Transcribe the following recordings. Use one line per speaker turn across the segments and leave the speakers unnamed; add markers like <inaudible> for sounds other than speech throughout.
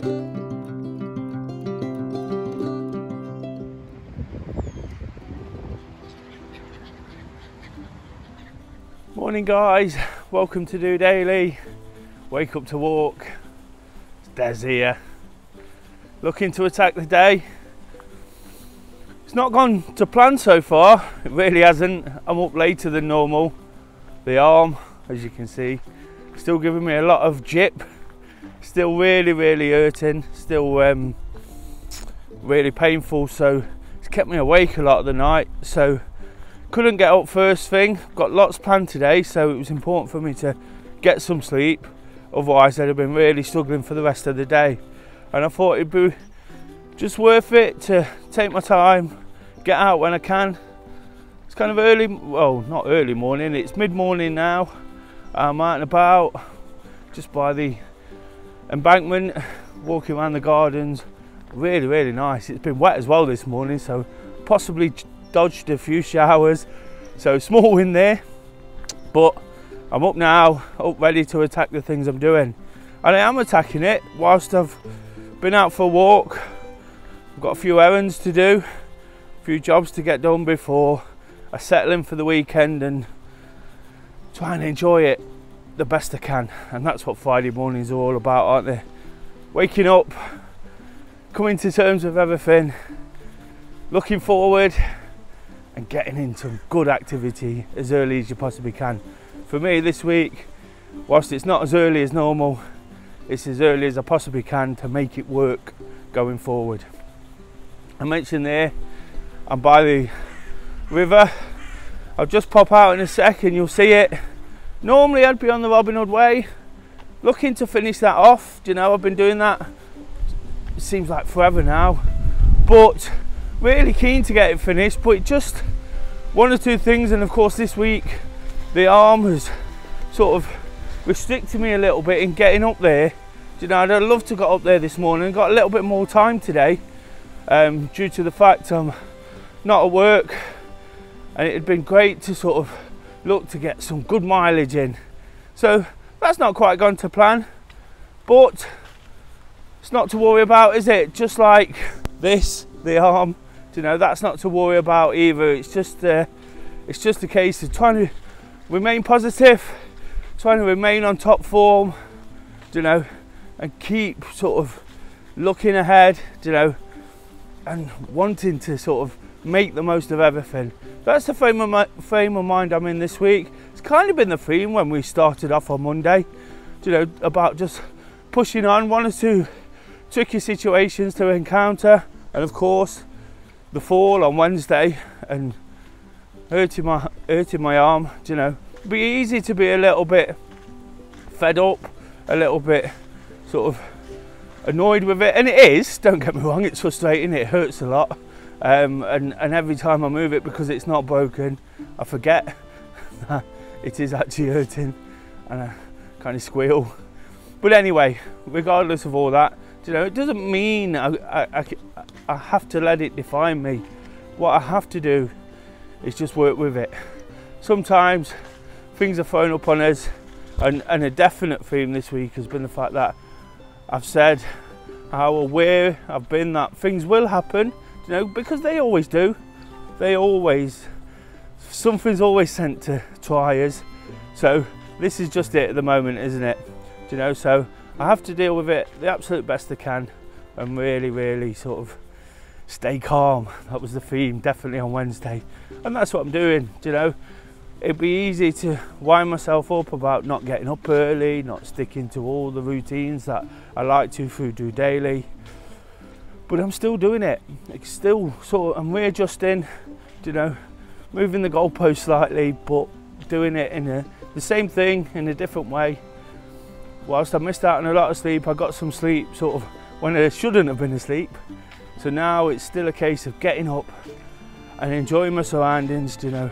Morning guys, welcome to DOdaily. Wake up to walk. It's Des here. Looking to attack the day. It's not gone to plan so far, it really hasn't. I'm up later than normal. The arm, as you can see, still giving me a lot of jip. Still really, really hurting. Still um, really painful. So it's kept me awake a lot of the night. So couldn't get up first thing. Got lots planned today, so it was important for me to get some sleep. Otherwise, I'd have been really struggling for the rest of the day. And I thought it'd be just worth it to take my time, get out when I can. It's kind of early, well, not early morning, it's mid morning now. I'm out and about just by the embankment, walking around the gardens. Really, really nice. It's been wet as well this morning, so possibly dodged a few showers. So small win there, but I'm up now, up ready to attack the things I'm doing. And I am attacking it whilst I've been out for a walk, I've got a few errands to do, a few jobs to get done before I settle in for the weekend and try and enjoy it the best I can. And that's what Friday mornings are all about, aren't they? Waking up, coming to terms with everything, looking forward, and getting into good activity as early as you possibly can. For me, this week, whilst it's not as early as normal, it's as early as I possibly can to make it work going forward. I mentioned there, I'm by the river. I'll just pop out in a second, you'll see it. Normally I'd be on the Robin Hood Way, looking to finish that off. Do you know, I've been doing that, it seems like forever now. But really keen to get it finished, but just one or two things, and of course this week the arm has sort of restricted me a little bit in getting up there. Do you know, I'd love to get up there this morning, got a little bit more time today um, due to the fact I'm not at work and it had been great to sort of look to get some good mileage in. So that's not quite gone to plan, but it's not to worry about, is it? Just like this, the arm, you know, that's not to worry about either. It's just, uh, it's just a case of trying to remain positive, trying to remain on top form, you know, and keep sort of looking ahead, you know, and wanting to sort of make the most of everything. That's the frame of, my, frame of mind I'm in this week. It's kind of been the theme when we started off on Monday, you know, about just pushing on one or two tricky situations to encounter, and of course, the fall on Wednesday and hurting my hurting my arm. You know, It'd be easy to be a little bit fed up, a little bit sort of annoyed with it, and it is. Don't get me wrong; it's frustrating. It hurts a lot. Um, and, and every time I move it because it's not broken, I forget <laughs> that it is actually hurting and I kind of squeal. But anyway, regardless of all that, you know, it doesn't mean I, I, I, I have to let it define me. What I have to do is just work with it. Sometimes things are thrown up on us, and, and a definite theme this week has been the fact that I've said how aware I've been that things will happen you know, because they always do. They always, something's always sent to us. So this is just it at the moment, isn't it? Do you know, so I have to deal with it the absolute best I can and really, really sort of stay calm. That was the theme, definitely on Wednesday. And that's what I'm doing, do you know. It'd be easy to wind myself up about not getting up early, not sticking to all the routines that I like to through DOdaily but I'm still doing it. It's still sort of, I'm readjusting, you know, moving the goalpost slightly, but doing it in a, the same thing in a different way. Whilst I missed out on a lot of sleep, I got some sleep sort of when I shouldn't have been asleep. So now it's still a case of getting up and enjoying my surroundings, you know,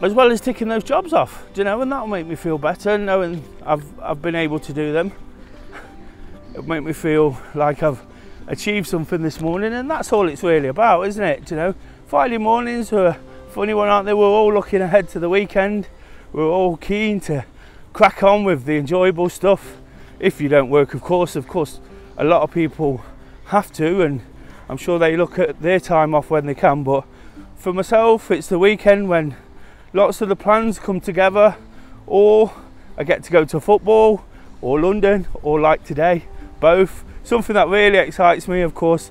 as well as ticking those jobs off, you know, and that'll make me feel better knowing I've, I've been able to do them it'll make me feel like I've achieved something this morning and that's all it's really about isn't it you know Friday mornings are a funny one aren't they we're all looking ahead to the weekend we're all keen to crack on with the enjoyable stuff if you don't work, of course. Of course, a lot of people have to, and I'm sure they look at their time off when they can. But for myself, it's the weekend when lots of the plans come together, or I get to go to football, or London, or like today, both. Something that really excites me, of course.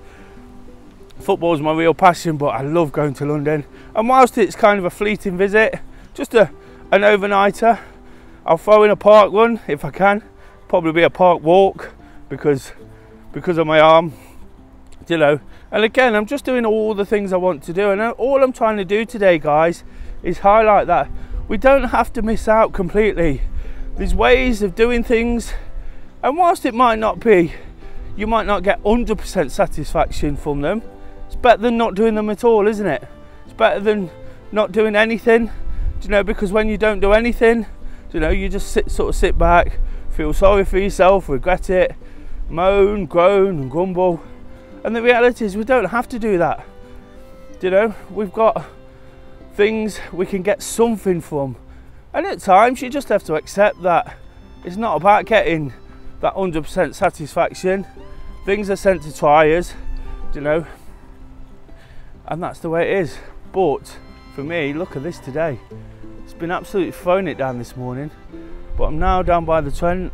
Football is my real passion, but I love going to London. And whilst it's kind of a fleeting visit, just a an overnighter, I'll throw in a parkrun if I can. Probably be a park walk because because of my arm, you know. And again, I'm just doing all the things I want to do, and all I'm trying to do today, guys, is highlight that we don't have to miss out completely. There's ways of doing things, and whilst it might not be, you might not get 100% satisfaction from them. It's better than not doing them at all, isn't it? It's better than not doing anything. You know? Because when you don't do anything, you know, you just sit, sort of sit back, feel sorry for yourself, regret it, moan, groan, and grumble. And the reality is, we don't have to do that. You know, we've got things we can get something from. And at times, you just have to accept that it's not about getting that 100% satisfaction. Things are sent to triers, you know, and that's the way it is. But for me, look at this today. It's been absolutely throwing it down this morning, but I'm now down by the Trent,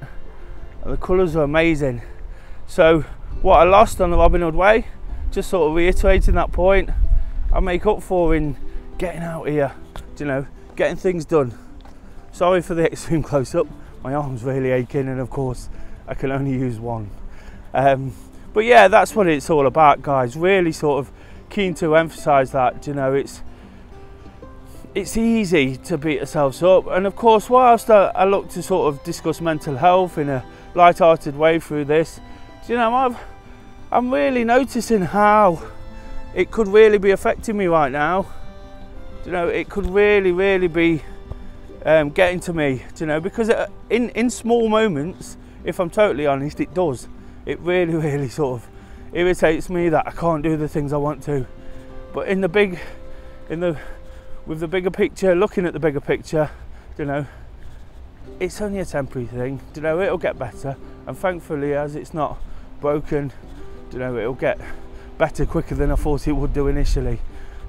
and the colours are amazing. So, what I lost on the Robin Hood Way, just sort of reiterating that point, I make up for in getting out here, you know, getting things done. Sorry for the <laughs> extreme close up, my arm's really aching, and of course, I can only use one. Um, but yeah, that's what it's all about, guys. Really, sort of keen to emphasise that. You know, it's it's easy to beat ourselves up, and of course, whilst I, I look to sort of discuss mental health in a light-hearted way through this, you know, I've I'm really noticing how it could really be affecting me right now you know, it could really, really be um, getting to me, you know, because uh, in, in small moments, if I'm totally honest, it does. It really, <laughs> really sort of irritates me that I can't do the things I want to. But in the big, in the, with the bigger picture, looking at the bigger picture, you know, it's only a temporary thing. You know, it'll get better, and thankfully, as it's not broken, you know, it'll get better quicker than I thought it would do initially.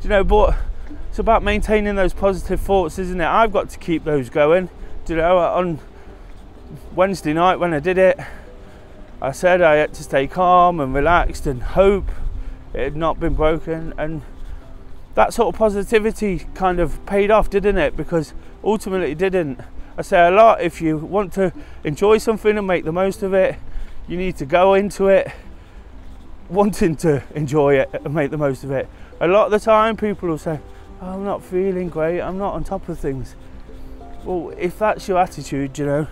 You know, but it's about maintaining those positive thoughts, isn't it? I've got to keep those going. Do you know, on Wednesday night when I did it, I said I had to stay calm and relaxed and hope it had not been broken. And that sort of positivity kind of paid off, didn't it? Because ultimately it didn't. I say a lot if you want to enjoy something and make the most of it, you need to go into it wanting to enjoy it and make the most of it. A lot of the time, people will say, I'm not feeling great, I'm not on top of things. Well, if that's your attitude, you know,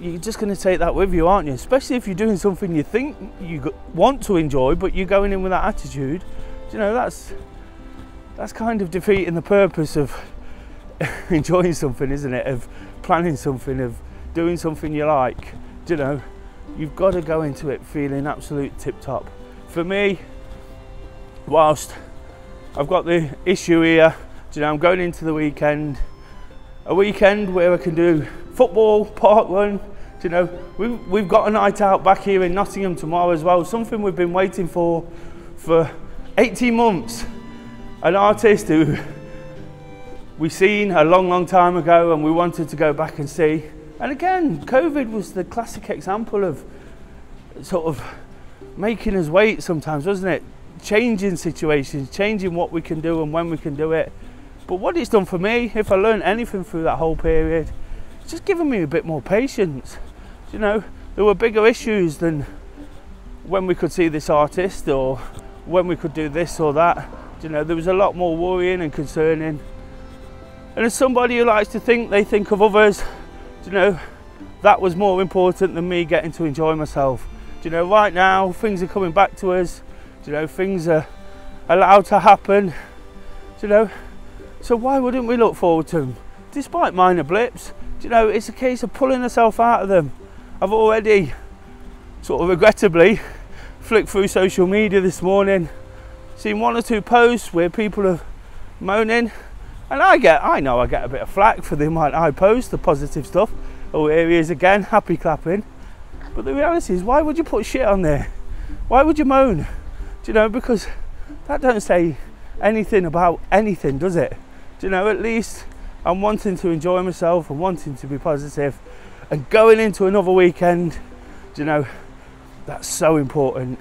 you're just going to take that with you, aren't you? Especially if you're doing something you think you want to enjoy, but you're going in with that attitude. You know, that's that's kind of defeating the purpose of <laughs> enjoying something, isn't it? Of planning something, of doing something you like. You know, you've got to go into it feeling absolute tip top. For me, whilst I've got the issue here. You know, I'm going into the weekend, a weekend where I can do football, parkrun. You know, we've, we've got a night out back here in Nottingham tomorrow as well. Something we've been waiting for for 18 months. An artist who we seen a long, long time ago, and we wanted to go back and see. And again, COVID was the classic example of sort of making us wait sometimes, wasn't it? changing situations, changing what we can do and when we can do it. But what it's done for me, if I learned anything through that whole period, just given me a bit more patience. You know, there were bigger issues than when we could see this artist or when we could do this or that. You know, there was a lot more worrying and concerning. And as somebody who likes to think they think of others, you know, that was more important than me getting to enjoy myself. you know, right now things are coming back to us you know, things are allowed to happen. you know, so why wouldn't we look forward to them? Despite minor blips, you know, it's a case of pulling yourself out of them. I've already sort of regrettably flicked through social media this morning, seen one or two posts where people are moaning, and I get, I know I get a bit of flack for the amount I post, the positive stuff, Oh, here he is again, happy clapping. But the reality is, why would you put shit on there? Why would you moan? Do you know? Because that don't say anything about anything, does it? Do you know? At least I'm wanting to enjoy myself and wanting to be positive and going into another weekend. You know? That's so important.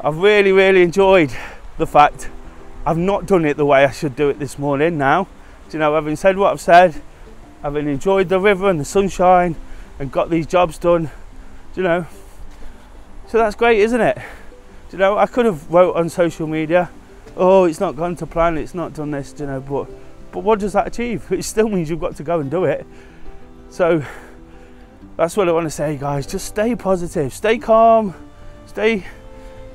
I've really, really enjoyed the fact I've not done it the way I should do it this morning now. Do you know, having said what I've said, having enjoyed the river and the sunshine and got these jobs done, do you know, so that's great, isn't it? Do you know, I could have wrote on social media, oh, it's not gone to plan, it's not done this, you know, but but what does that achieve? It still means you've got to go and do it. So that's what I want to say, guys. Just stay positive, stay calm, stay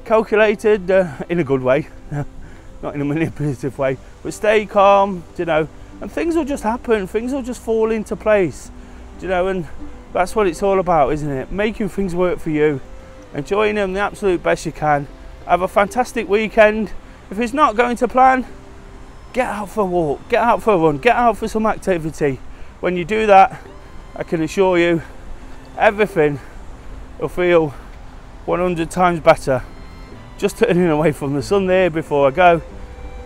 calculated uh, in a good way, <laughs> not in a manipulative way, but stay calm, you know, and things will just happen, things will just fall into place, you know, and that's what it's all about, isn't it? Making things work for you, enjoying them the absolute best you can. Have a fantastic weekend. If it's not going to plan, get out for a walk, get out for a run, get out for some activity. When you do that, I can assure you, everything will feel 100 times better just turning away from the sun there before I go.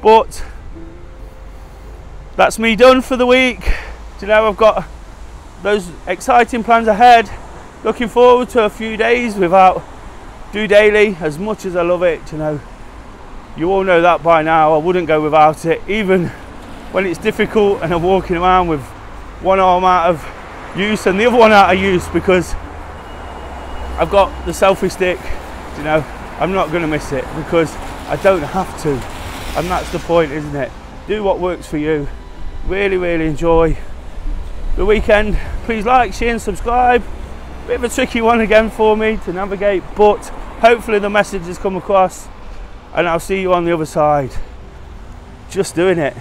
But that's me done for the week. Do you know I've got those exciting plans ahead. Looking forward to a few days without DOdaily as much as I love it. You know, you all know that by now. I wouldn't go without it, even when it's difficult and I'm walking around with one arm out of use and the other one out of use because I've got the selfie stick. You know, I'm not going to miss it because I don't have to. And that's the point, isn't it? Do what works for you. Really, really enjoy the weekend. Please like, share, and subscribe. Bit of a tricky one again for me to navigate, but hopefully the message has come across and I'll see you on the other side. Just doing it.